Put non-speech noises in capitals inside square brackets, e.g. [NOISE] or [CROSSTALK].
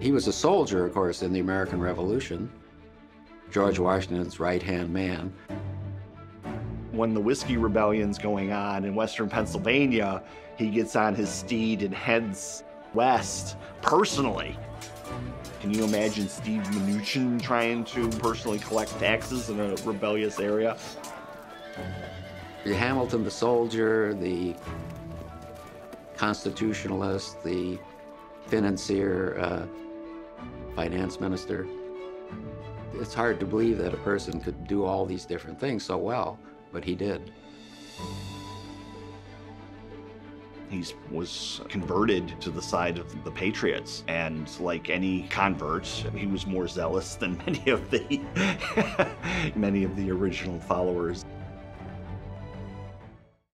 He was a soldier, of course, in the American Revolution. George Washington's right-hand man. When the Whiskey Rebellion's going on in western Pennsylvania, he gets on his steed and heads west personally. Can you imagine Steve Mnuchin trying to personally collect taxes in a rebellious area? Hamilton the soldier, the constitutionalist, the financier, uh, finance minister. It's hard to believe that a person could do all these different things so well, but he did. He was converted to the side of the Patriots, and like any convert, he was more zealous than [LAUGHS] many of the many of the original followers.